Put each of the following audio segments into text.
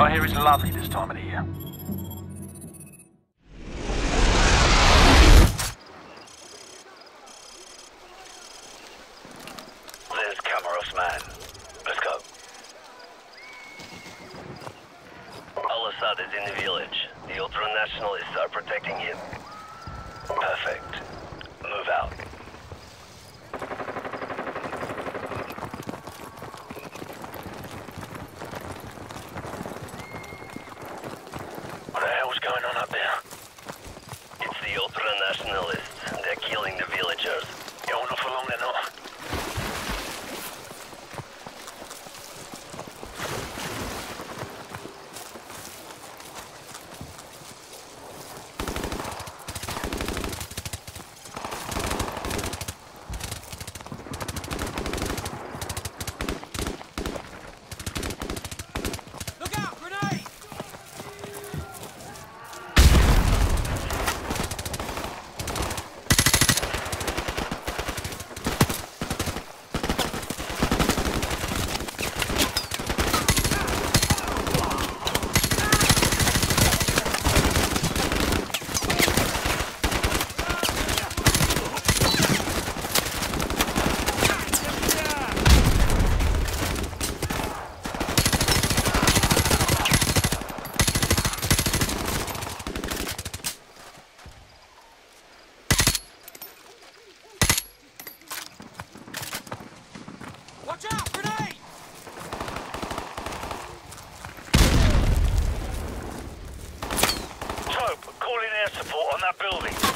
Oh, here is lovely this time of the year. signal building.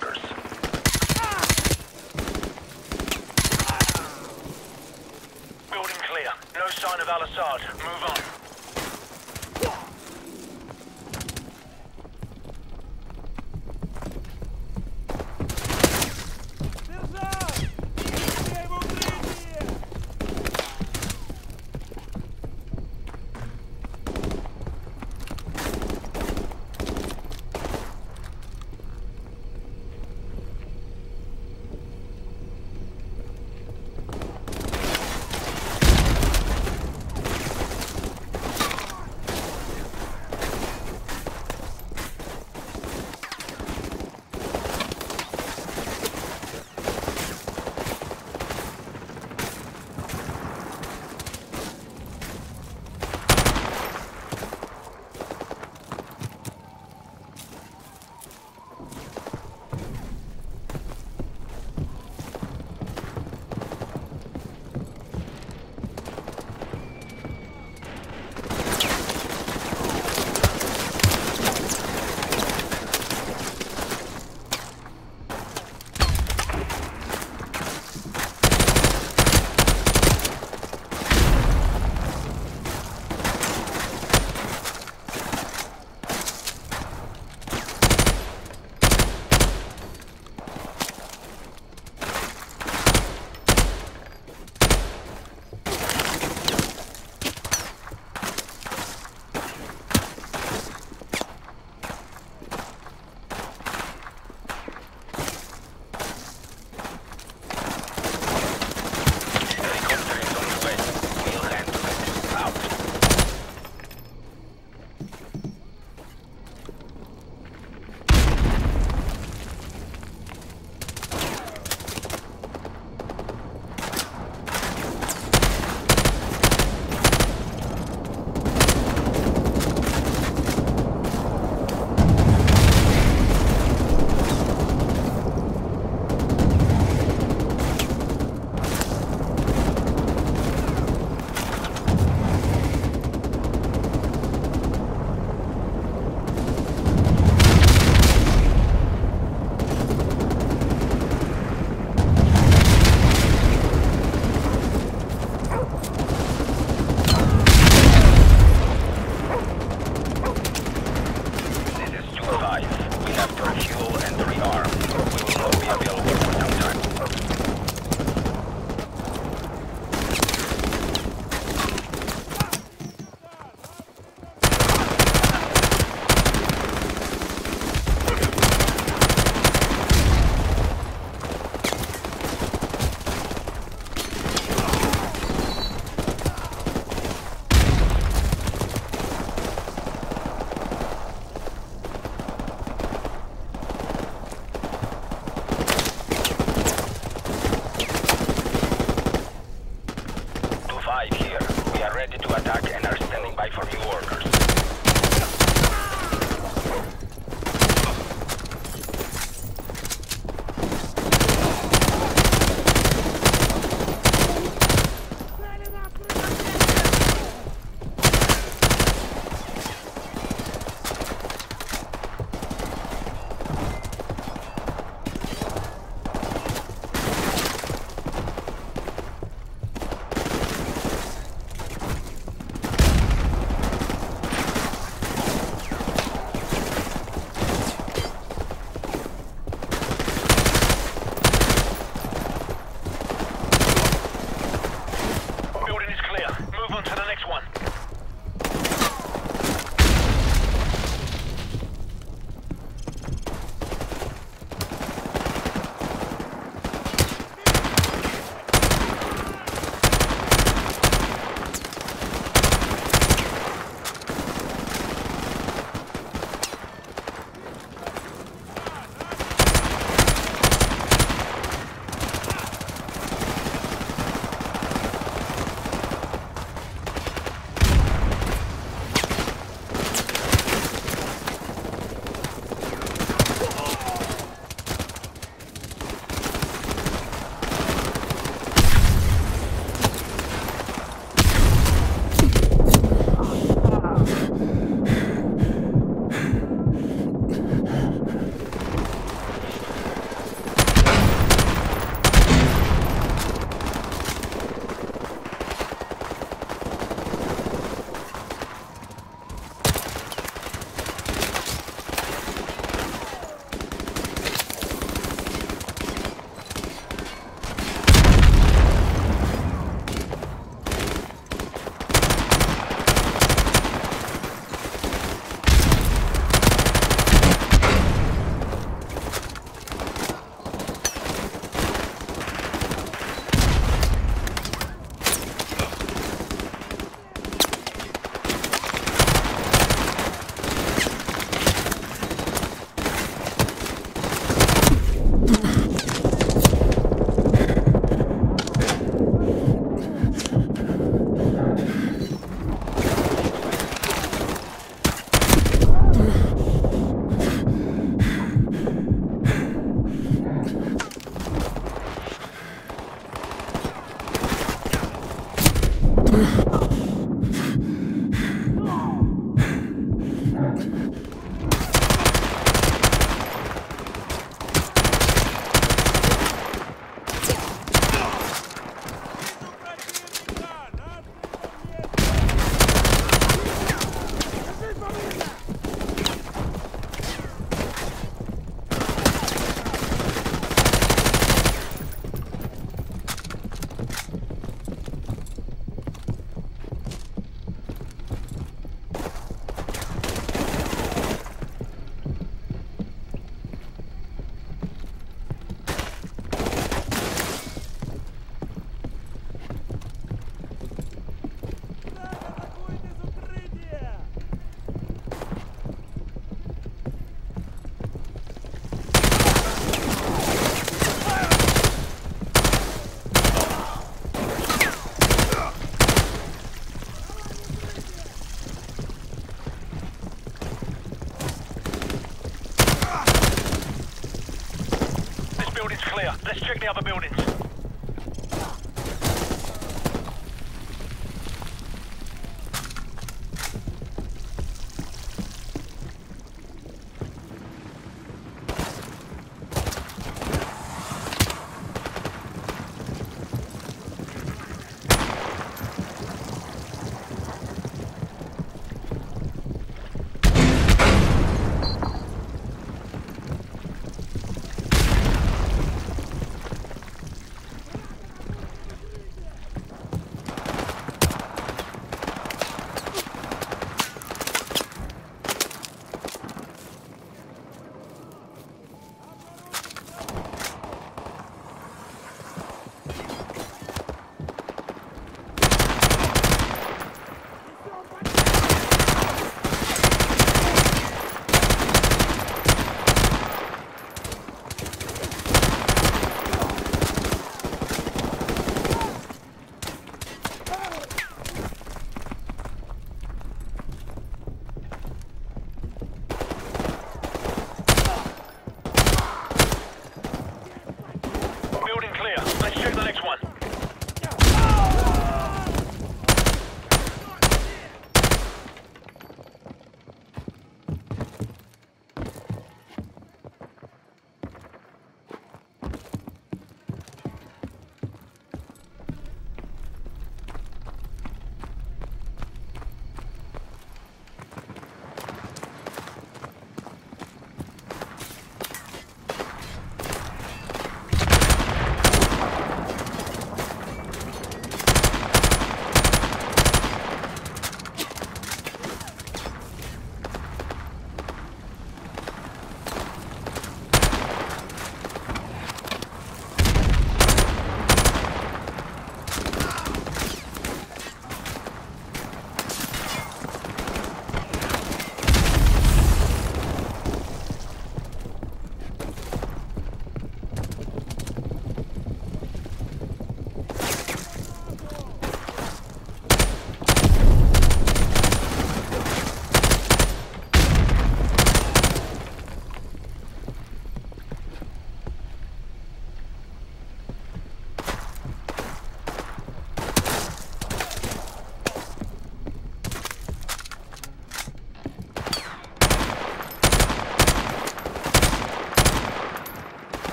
markers. Building clear. No sign of Al-Assad. Move on.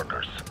Orders.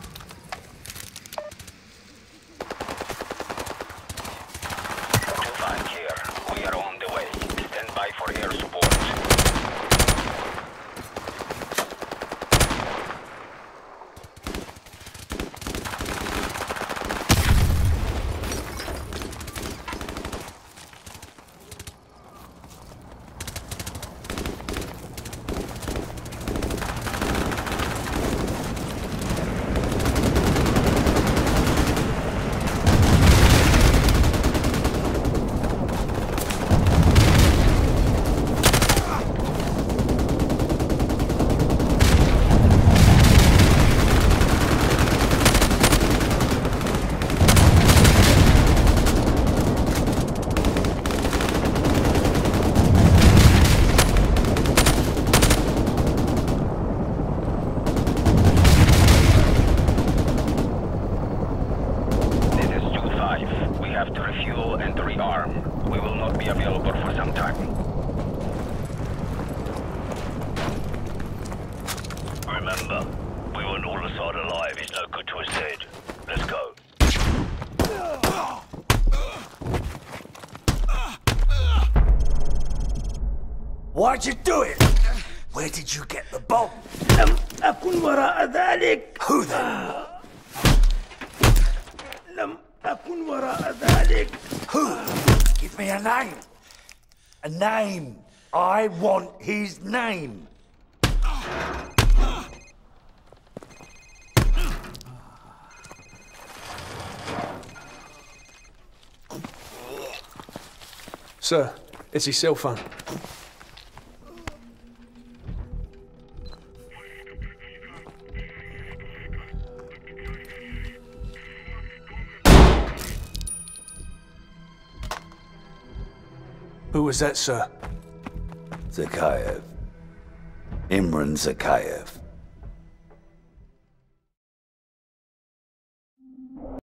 did you get the bomb? لم أكن وراء ذلك Who then? لم أكن وراء ذلك Who? Give me a name. A name. I want his name. Sir, it's his cell phone. Was that, sir? Zakayev. Imran Zakayev.